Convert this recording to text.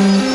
Mm-hmm.